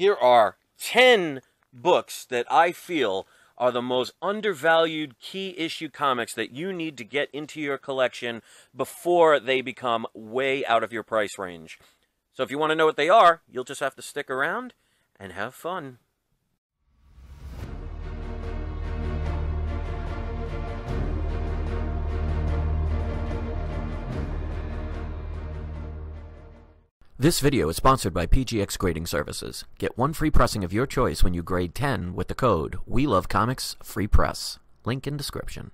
here are 10 books that I feel are the most undervalued key issue comics that you need to get into your collection before they become way out of your price range. So if you want to know what they are, you'll just have to stick around and have fun. This video is sponsored by PGX Grading Services. Get one free pressing of your choice when you grade 10 with the code We Love Comics Free Press. Link in description.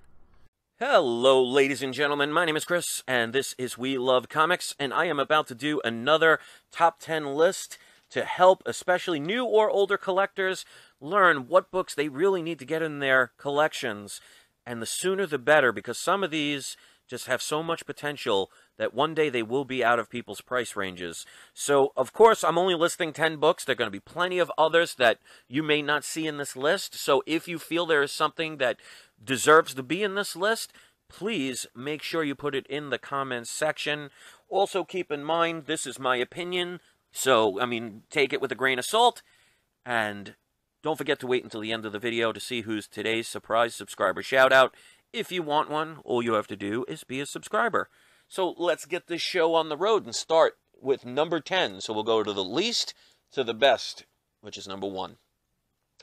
Hello, ladies and gentlemen. My name is Chris, and this is We Love Comics, and I am about to do another top 10 list to help especially new or older collectors learn what books they really need to get in their collections. And the sooner the better, because some of these just have so much potential that one day they will be out of people's price ranges. So, of course, I'm only listing 10 books. There are going to be plenty of others that you may not see in this list. So, if you feel there is something that deserves to be in this list, please make sure you put it in the comments section. Also, keep in mind, this is my opinion. So, I mean, take it with a grain of salt. And don't forget to wait until the end of the video to see who's today's surprise subscriber shout out. If you want one, all you have to do is be a subscriber. So let's get this show on the road and start with number 10. So we'll go to the least to the best, which is number one.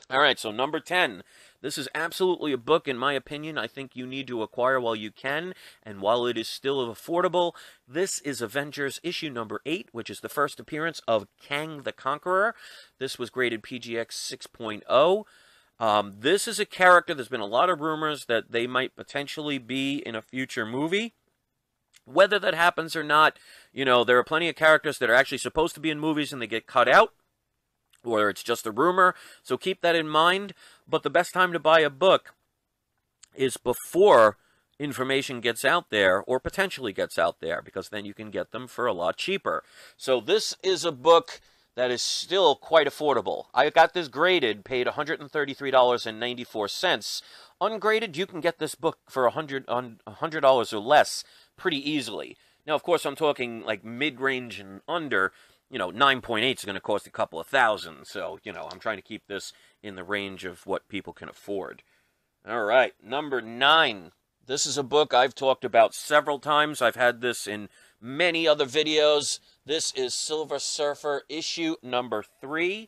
All right, so number 10. This is absolutely a book, in my opinion, I think you need to acquire while you can, and while it is still affordable. This is Avengers issue number 8, which is the first appearance of Kang the Conqueror. This was graded PGX 6.0. Um, this is a character, there's been a lot of rumors that they might potentially be in a future movie. Whether that happens or not, you know, there are plenty of characters that are actually supposed to be in movies and they get cut out, or it's just a rumor. So keep that in mind. But the best time to buy a book is before information gets out there or potentially gets out there because then you can get them for a lot cheaper. So this is a book that is still quite affordable. I got this graded, paid $133.94. Ungraded, you can get this book for $100, $100 or less pretty easily. Now, of course, I'm talking like mid-range and under. You know, 9.8 is going to cost a couple of thousand. So, you know, I'm trying to keep this in the range of what people can afford. All right, number nine. This is a book I've talked about several times. I've had this in many other videos. This is Silver Surfer issue number three.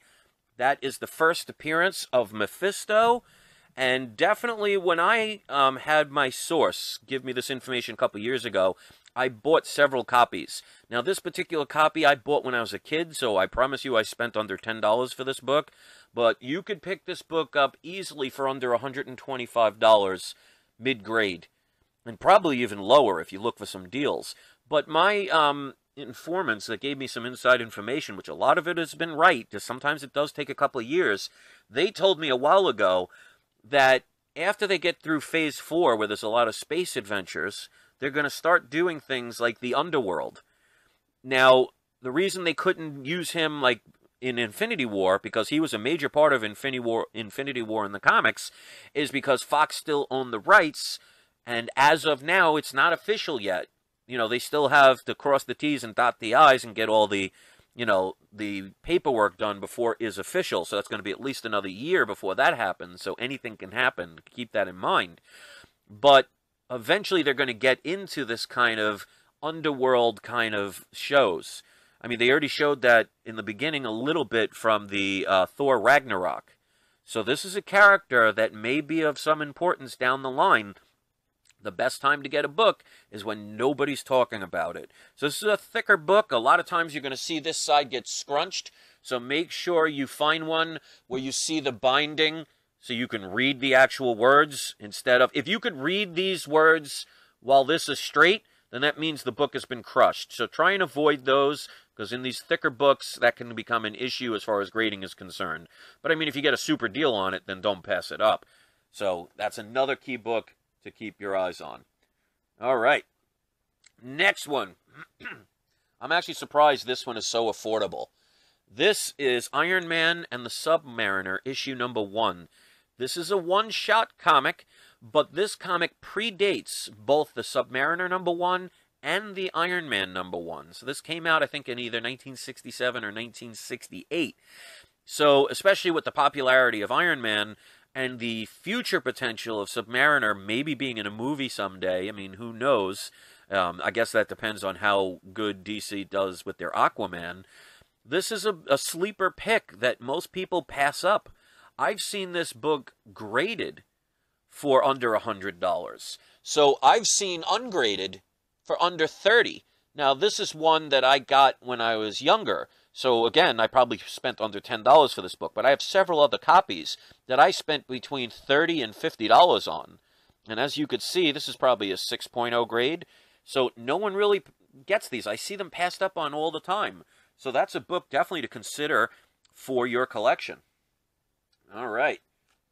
That is the first appearance of Mephisto. And definitely, when I um, had my source give me this information a couple years ago, I bought several copies. Now, this particular copy I bought when I was a kid, so I promise you I spent under $10 for this book. But you could pick this book up easily for under $125 mid grade, and probably even lower if you look for some deals. But my um, informants that gave me some inside information, which a lot of it has been right, sometimes it does take a couple of years, they told me a while ago that after they get through phase four, where there's a lot of space adventures, they're going to start doing things like the underworld. Now, the reason they couldn't use him like in Infinity War, because he was a major part of Infinity War, Infinity War in the comics, is because Fox still owned the rights, and as of now, it's not official yet. You know, they still have to cross the T's and dot the I's and get all the you know, the paperwork done before is official. So that's going to be at least another year before that happens. So anything can happen. Keep that in mind. But eventually they're going to get into this kind of underworld kind of shows. I mean, they already showed that in the beginning a little bit from the uh, Thor Ragnarok. So this is a character that may be of some importance down the line the best time to get a book is when nobody's talking about it. So this is a thicker book. A lot of times you're going to see this side get scrunched. So make sure you find one where you see the binding so you can read the actual words instead of... If you could read these words while this is straight, then that means the book has been crushed. So try and avoid those because in these thicker books, that can become an issue as far as grading is concerned. But I mean, if you get a super deal on it, then don't pass it up. So that's another key book to keep your eyes on. All right. Next one. I'm actually surprised this one is so affordable. This is Iron Man and the Submariner, issue number one. This is a one shot comic, but this comic predates both the Submariner number one and the Iron Man number one. So this came out, I think, in either 1967 or 1968. So, especially with the popularity of Iron Man and the future potential of Submariner maybe being in a movie someday, I mean, who knows? Um, I guess that depends on how good DC does with their Aquaman. This is a, a sleeper pick that most people pass up. I've seen this book graded for under a $100. So I've seen ungraded for under 30. Now, this is one that I got when I was younger. So again, I probably spent under $10 for this book, but I have several other copies that I spent between 30 and $50 on. And as you could see, this is probably a 6.0 grade. So no one really gets these. I see them passed up on all the time. So that's a book definitely to consider for your collection. All right.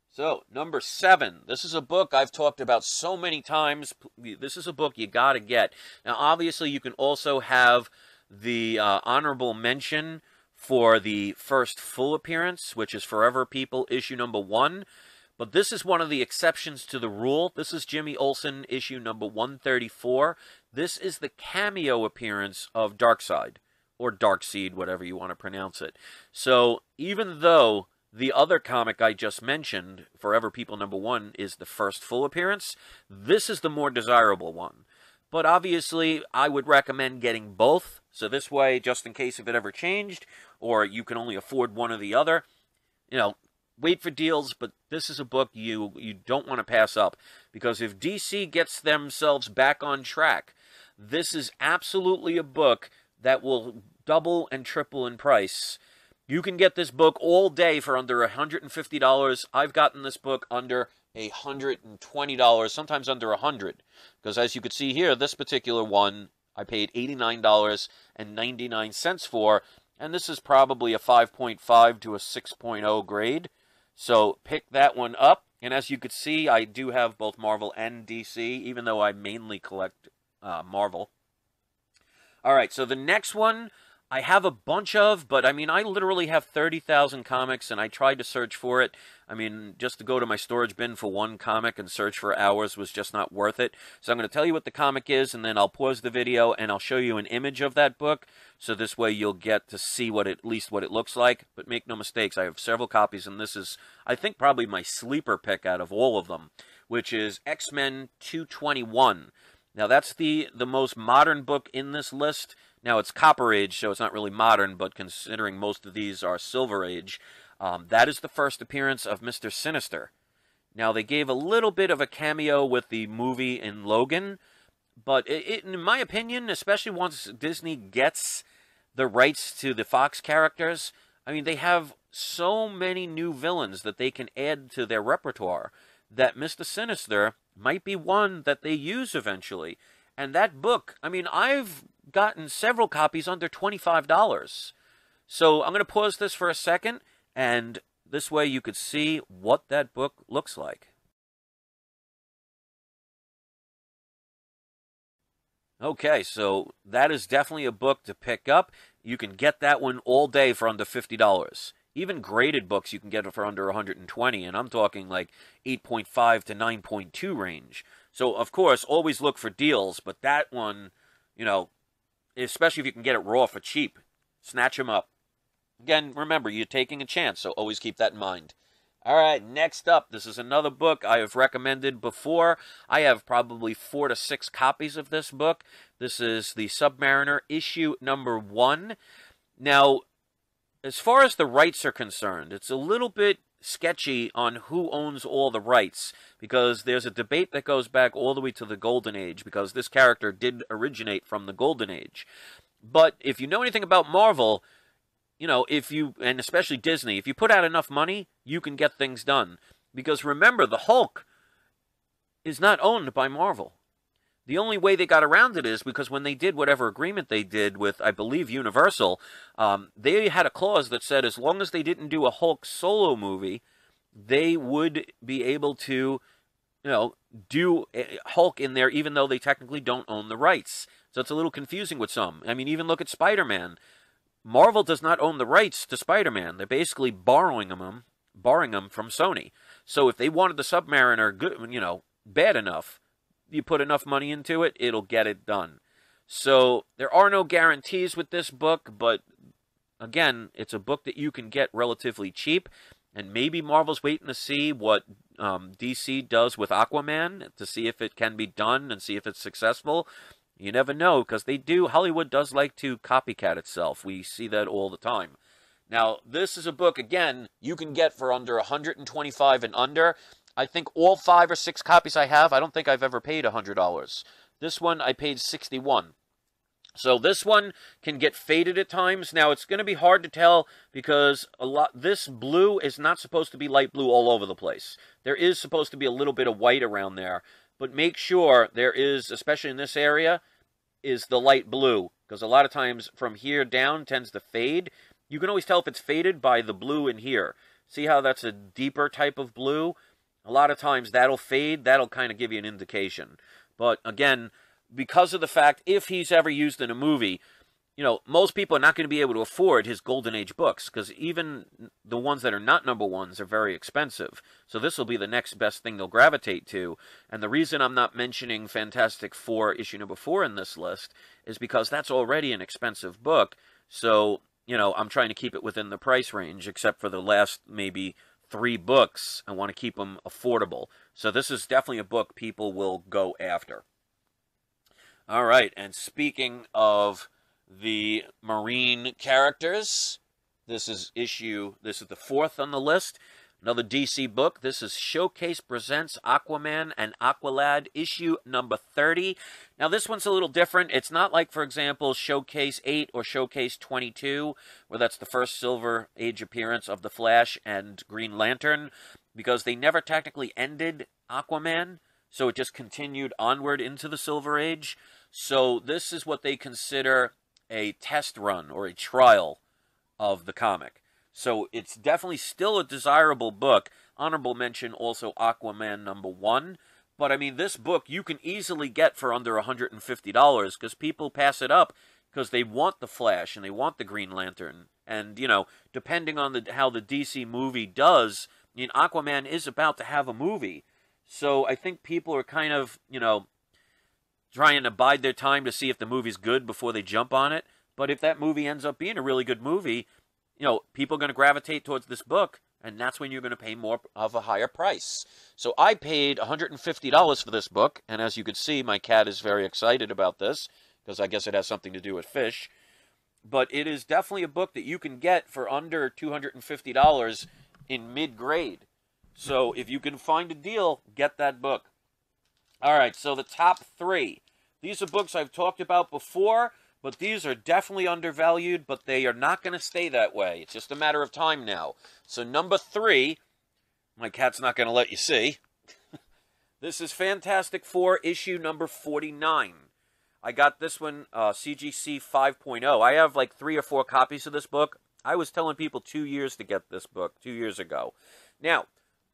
So, number seven. This is a book I've talked about so many times. This is a book you got to get. Now, obviously, you can also have the uh, honorable mention for the first full appearance, which is Forever People, issue number one. But this is one of the exceptions to the rule. This is Jimmy Olsen, issue number 134. This is the cameo appearance of Darkseid, or Darkseid, whatever you want to pronounce it. So, even though the other comic I just mentioned, Forever People number one, is the first full appearance. This is the more desirable one. But obviously, I would recommend getting both. So this way, just in case if it ever changed, or you can only afford one or the other, you know, wait for deals. But this is a book you you don't want to pass up because if DC gets themselves back on track, this is absolutely a book that will double and triple in price you can get this book all day for under $150. I've gotten this book under $120, sometimes under 100 Because as you can see here, this particular one I paid $89.99 for, and this is probably a 5.5 to a 6.0 grade. So pick that one up. And as you can see, I do have both Marvel and DC, even though I mainly collect uh, Marvel. All right, so the next one I have a bunch of, but I mean, I literally have 30,000 comics and I tried to search for it. I mean, just to go to my storage bin for one comic and search for hours was just not worth it. So I'm going to tell you what the comic is and then I'll pause the video and I'll show you an image of that book. So this way you'll get to see what it, at least what it looks like. But make no mistakes, I have several copies and this is, I think, probably my sleeper pick out of all of them, which is X-Men 221. Now that's the, the most modern book in this list. Now it's Copper Age, so it's not really modern, but considering most of these are Silver Age, um, that is the first appearance of Mr. Sinister. Now they gave a little bit of a cameo with the movie in Logan, but it, it, in my opinion, especially once Disney gets the rights to the Fox characters, I mean they have so many new villains that they can add to their repertoire that Mr. Sinister might be one that they use eventually. And that book, I mean, I've gotten several copies under $25. So I'm going to pause this for a second, and this way you could see what that book looks like. Okay, so that is definitely a book to pick up. You can get that one all day for under $50. Even graded books you can get it for under 120, and I'm talking like 8.5 to 9.2 range. So, of course, always look for deals, but that one, you know, especially if you can get it raw for cheap, snatch them up. Again, remember, you're taking a chance, so always keep that in mind. All right, next up, this is another book I have recommended before. I have probably four to six copies of this book. This is the Submariner issue number one. Now, as far as the rights are concerned, it's a little bit sketchy on who owns all the rights because there's a debate that goes back all the way to the Golden Age because this character did originate from the Golden Age. But if you know anything about Marvel, you know, if you, and especially Disney, if you put out enough money, you can get things done. Because remember, the Hulk is not owned by Marvel. The only way they got around it is because when they did whatever agreement they did with, I believe, Universal, um, they had a clause that said as long as they didn't do a Hulk solo movie, they would be able to, you know, do Hulk in there, even though they technically don't own the rights. So it's a little confusing with some. I mean, even look at Spider Man. Marvel does not own the rights to Spider Man. They're basically borrowing them, borrowing them from Sony. So if they wanted the Submariner good, you know, bad enough, you put enough money into it, it'll get it done. So there are no guarantees with this book, but again, it's a book that you can get relatively cheap. And maybe Marvel's waiting to see what um, DC does with Aquaman to see if it can be done and see if it's successful. You never know because they do. Hollywood does like to copycat itself. We see that all the time. Now, this is a book again you can get for under 125 and under. I think all five or six copies I have, I don't think I've ever paid $100. This one I paid 61. So this one can get faded at times. Now it's going to be hard to tell because a lot this blue is not supposed to be light blue all over the place. There is supposed to be a little bit of white around there, but make sure there is especially in this area is the light blue because a lot of times from here down tends to fade. You can always tell if it's faded by the blue in here. See how that's a deeper type of blue? A lot of times that'll fade, that'll kind of give you an indication. But again, because of the fact if he's ever used in a movie, you know, most people are not going to be able to afford his Golden Age books because even the ones that are not number ones are very expensive. So this will be the next best thing they'll gravitate to. And the reason I'm not mentioning Fantastic Four issue number four in this list is because that's already an expensive book. So, you know, I'm trying to keep it within the price range, except for the last maybe three books. I want to keep them affordable. So this is definitely a book people will go after. All right, and speaking of the Marine characters, this is issue, this is the fourth on the list. Another DC book. This is Showcase Presents Aquaman and Aqualad, issue number 30. Now, this one's a little different. It's not like, for example, Showcase 8 or Showcase 22, where that's the first Silver Age appearance of The Flash and Green Lantern, because they never technically ended Aquaman, so it just continued onward into the Silver Age. So this is what they consider a test run or a trial of the comic. So it's definitely still a desirable book. Honorable mention also Aquaman number one. But I mean, this book you can easily get for under $150 because people pass it up because they want the Flash and they want the Green Lantern. And, you know, depending on the, how the DC movie does, I mean, Aquaman is about to have a movie. So I think people are kind of, you know, trying to bide their time to see if the movie's good before they jump on it. But if that movie ends up being a really good movie, you know, people are going to gravitate towards this book, and that's when you're going to pay more of a higher price. So I paid $150 for this book, and as you can see, my cat is very excited about this because I guess it has something to do with fish. But it is definitely a book that you can get for under $250 in mid grade. So if you can find a deal, get that book. All right, so the top three. These are books I've talked about before, but these are definitely undervalued, but they are not going to stay that way. It's just a matter of time now. So, number three, my cat's not going to let you see. this is Fantastic Four, issue number 49. I got this one, uh, CGC 5.0. I have like three or four copies of this book. I was telling people two years to get this book, two years ago. Now,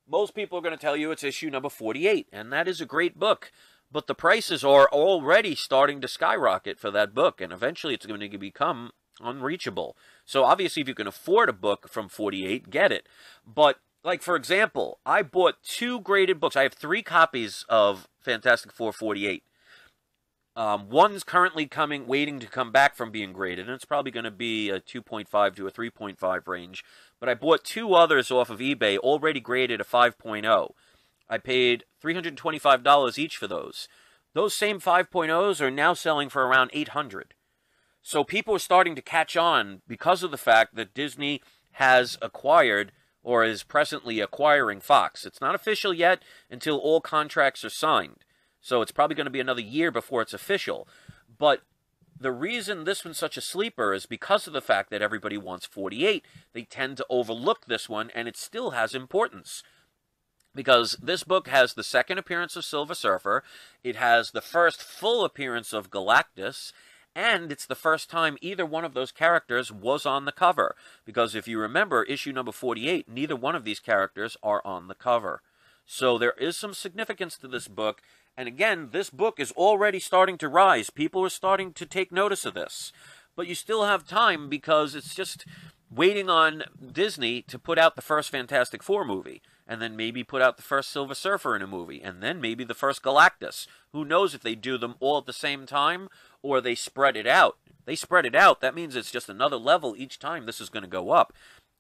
most people are going to tell you it's issue number 48, and that is a great book but the prices are already starting to skyrocket for that book, and eventually it's going to become unreachable. So obviously, if you can afford a book from 48, get it. But like for example, I bought two graded books. I have three copies of Fantastic Four 48. Um, one's currently coming, waiting to come back from being graded, and it's probably going to be a 2.5 to a 3.5 range. But I bought two others off of eBay, already graded a 5.0. I paid $325 each for those. Those same 5.0s are now selling for around 800. So people are starting to catch on because of the fact that Disney has acquired or is presently acquiring Fox. It's not official yet until all contracts are signed. So it's probably going to be another year before it's official. But the reason this one's such a sleeper is because of the fact that everybody wants 48. They tend to overlook this one, and it still has importance because this book has the second appearance of Silver Surfer, it has the first full appearance of Galactus, and it's the first time either one of those characters was on the cover. Because if you remember, issue number 48, neither one of these characters are on the cover. So there is some significance to this book. And again, this book is already starting to rise. People are starting to take notice of this. But you still have time because it's just waiting on Disney to put out the first Fantastic Four movie and then maybe put out the first Silver Surfer in a movie, and then maybe the first Galactus. Who knows if they do them all at the same time or they spread it out? They spread it out. That means it's just another level each time this is going to go up.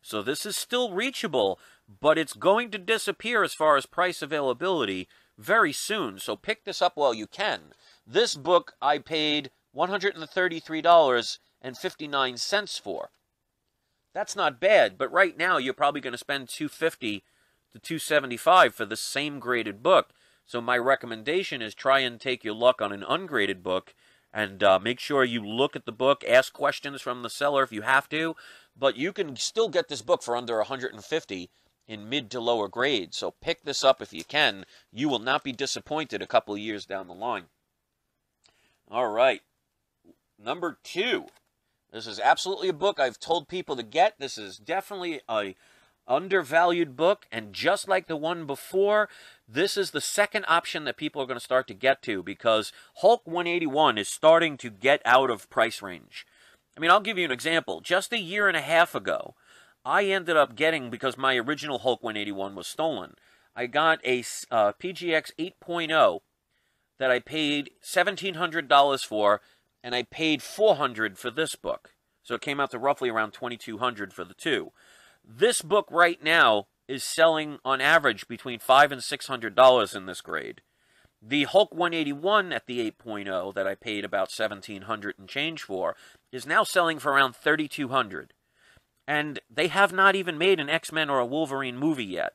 So this is still reachable, but it's going to disappear as far as price availability very soon. So pick this up while you can. This book I paid $133.59 for. That's not bad, but right now you're probably going to spend 250 to 275 for the same graded book. So my recommendation is try and take your luck on an ungraded book and uh, make sure you look at the book, ask questions from the seller if you have to, but you can still get this book for under 150 in mid to lower grades. So pick this up if you can. You will not be disappointed a couple years down the line. All right. Number two. This is absolutely a book I've told people to get. This is definitely a undervalued book and just like the one before this is the second option that people are going to start to get to because hulk 181 is starting to get out of price range. I mean i'll give you an example. Just a year and a half ago i ended up getting because my original hulk 181 was stolen i got a uh, pgx 8.0 that i paid $1700 for and i paid 400 for this book. So it came out to roughly around 2200 for the two this book right now is selling on average between five and six hundred dollars in this grade. The Hulk 181 at the 8.0 that I paid about 1700 and change for is now selling for around 3200. And they have not even made an X-Men or a Wolverine movie yet.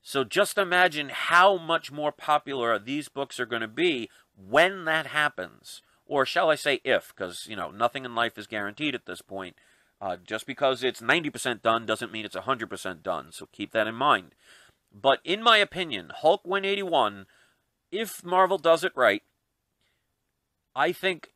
So just imagine how much more popular these books are going to be when that happens. Or shall I say if, because, you know, nothing in life is guaranteed at this point. Uh, just because it's 90% done doesn't mean it's 100% done, so keep that in mind. But in my opinion, Hulk 181, if Marvel does it right, I think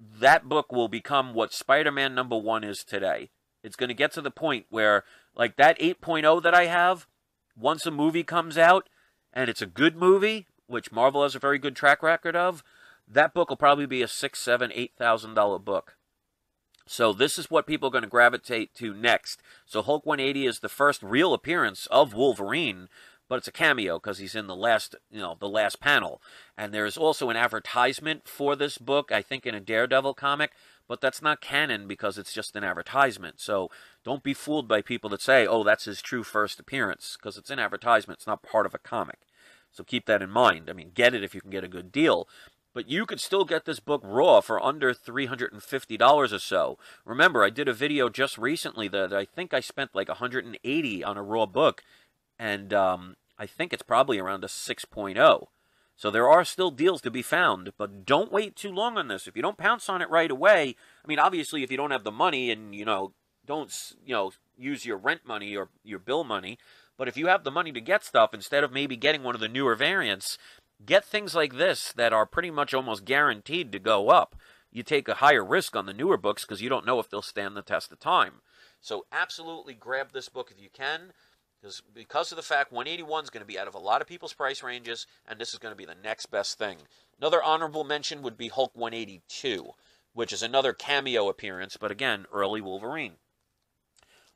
that book will become what Spider Man number one is today. It's going to get to the point where, like that 8.0 that I have, once a movie comes out and it's a good movie, which Marvel has a very good track record of, that book will probably be a six, seven, eight thousand dollar book. So this is what people are going to gravitate to next. So Hulk 180 is the first real appearance of Wolverine, but it's a cameo because he's in the last, you know, the last panel. And there's also an advertisement for this book, I think in a Daredevil comic, but that's not canon because it's just an advertisement. So don't be fooled by people that say, "Oh, that's his true first appearance," because it's an advertisement. It's not part of a comic. So keep that in mind. I mean, get it if you can get a good deal. But you could still get this book raw for under $350 or so. Remember, I did a video just recently that I think I spent like 180 on a raw book, and um, I think it's probably around a 6.0. So there are still deals to be found, but don't wait too long on this. If you don't pounce on it right away, I mean, obviously, if you don't have the money and you know, don't you know, use your rent money or your bill money, but if you have the money to get stuff instead of maybe getting one of the newer variants, get things like this that are pretty much almost guaranteed to go up. You take a higher risk on the newer books because you don't know if they'll stand the test of time. So absolutely grab this book if you can, because because of the fact 181 is going to be out of a lot of people's price ranges, and this is going to be the next best thing. Another honorable mention would be Hulk 182, which is another cameo appearance, but again, early Wolverine.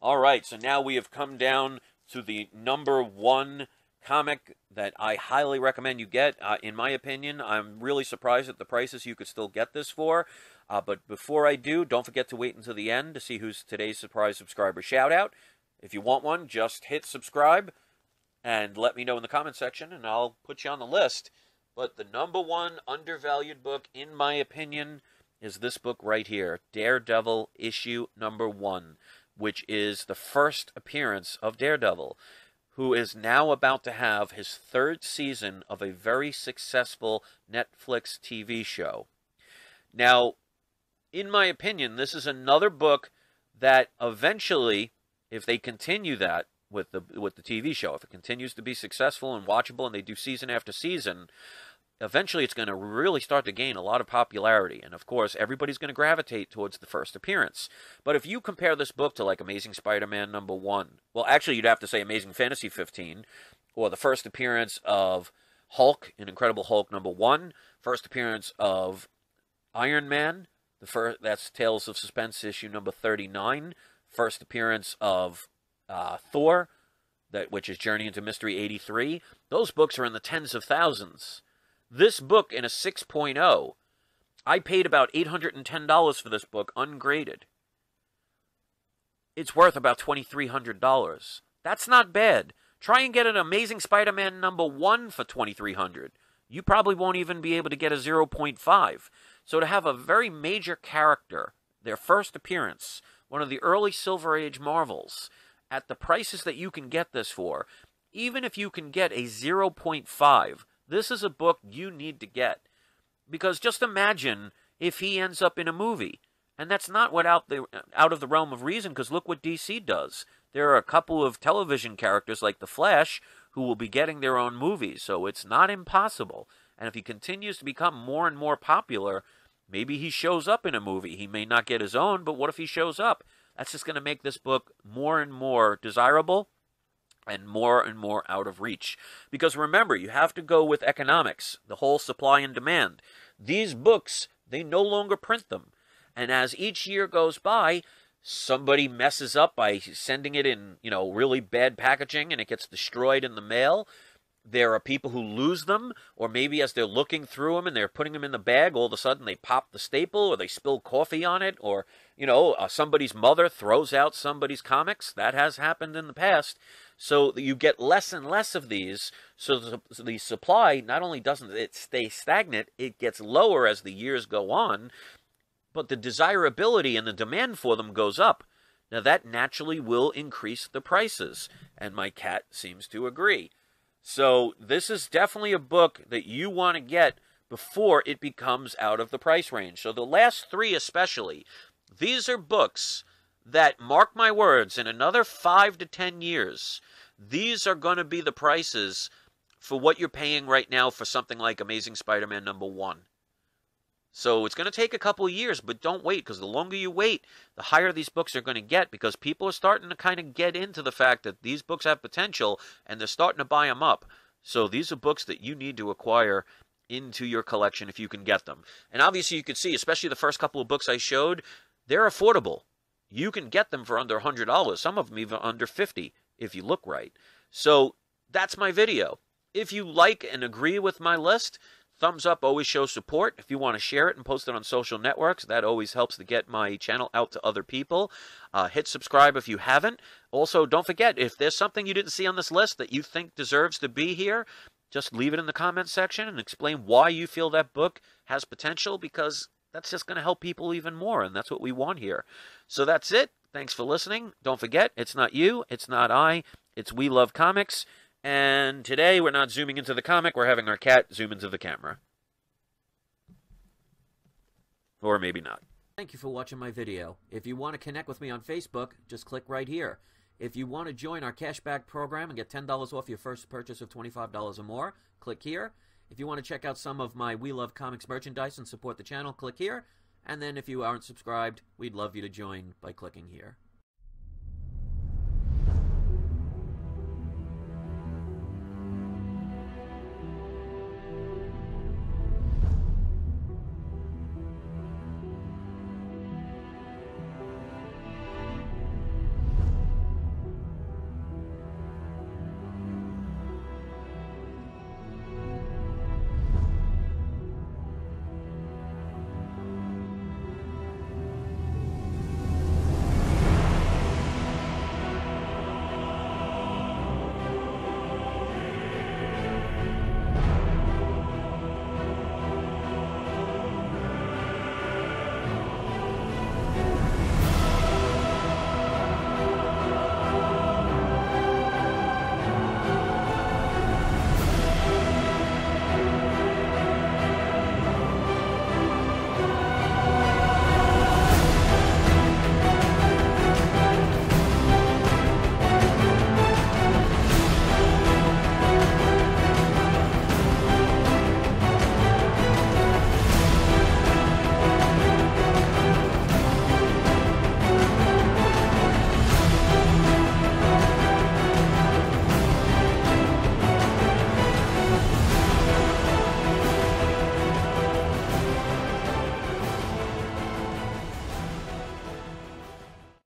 All right, so now we have come down to the number one comic that I highly recommend you get. Uh, in my opinion, I'm really surprised at the prices you could still get this for. Uh, but before I do, don't forget to wait until the end to see who's today's surprise subscriber shout out. If you want one, just hit subscribe and let me know in the comment section, and I'll put you on the list. But the number one undervalued book, in my opinion, is this book right here Daredevil issue number one, which is the first appearance of Daredevil who is now about to have his third season of a very successful Netflix TV show. Now, in my opinion, this is another book that eventually, if they continue that with the with the TV show, if it continues to be successful and watchable and they do season after season, eventually it's going to really start to gain a lot of popularity. And of course, everybody's going to gravitate towards the first appearance. But if you compare this book to like Amazing Spider Man number one, well, actually, you'd have to say Amazing Fantasy 15, or the first appearance of Hulk in Incredible Hulk number one, first appearance of Iron Man, the first that's Tales of Suspense issue number 39, first appearance of uh, Thor, that which is Journey into Mystery 83. Those books are in the tens of thousands. This book in a 6.0 I paid about $810 for this book ungraded. It's worth about $2,300. That's not bad. Try and get an Amazing Spider Man number one for 2300 You probably won't even be able to get a 0.5. So to have a very major character, their first appearance, one of the early Silver Age Marvels, at the prices that you can get this for, even if you can get a 0.5, this is a book you need to get. Because just imagine if he ends up in a movie. And that's not what out, the, out of the realm of reason, because look what DC does. There are a couple of television characters like The Flash who will be getting their own movies, so it's not impossible. And if he continues to become more and more popular, maybe he shows up in a movie. He may not get his own, but what if he shows up? That's just going to make this book more and more desirable and more and more out of reach. Because remember, you have to go with economics, the whole supply and demand. These books, they no longer print them. And as each year goes by, somebody messes up by sending it in, you know, really bad packaging and it gets destroyed in the mail. There are people who lose them, or maybe as they're looking through them and they're putting them in the bag, all of a sudden they pop the staple or they spill coffee on it, or, you know, uh, somebody's mother throws out somebody's comics. That has happened in the past. So you get less and less of these. So the, the supply not only doesn't it stay stagnant, it gets lower as the years go on, but the desirability and the demand for them goes up. Now that naturally will increase the prices, and my cat seems to agree. So this is definitely a book that you want to get before it becomes out of the price range. So the last three especially, these are books that mark my words in another 5 to 10 years these are going to be the prices for what you're paying right now for something like Amazing Spider Man number one. So it's going to take a couple of years, but don't wait because the longer you wait, the higher these books are going to get because people are starting to kind of get into the fact that these books have potential and they're starting to buy them up. So these are books that you need to acquire into your collection if you can get them. And obviously, you can see, especially the first couple of books I showed, they're affordable. You can get them for under $100, some of them even under 50 if you look right. So that's my video. If you like and agree with my list, thumbs up always shows support. If you want to share it and post it on social networks, that always helps to get my channel out to other people. Uh, hit subscribe if you haven't. Also, don't forget, if there's something you didn't see on this list that you think deserves to be here, just leave it in the comment section and explain why you feel that book has potential because that's just going to help people even more, and that's what we want here. So that's it. Thanks for listening. Don't forget, it's not you, it's not I, it's We Love Comics. And today we're not zooming into the comic, we're having our cat zoom into the camera. Or maybe not. Thank you for watching my video. If you want to connect with me on Facebook, just click right here. If you want to join our cashback program and get $10 off your first purchase of $25 or more, click here. If you want to check out some of my We Love Comics merchandise and support the channel, click here. And then if you aren't subscribed, we'd love you to join by clicking here.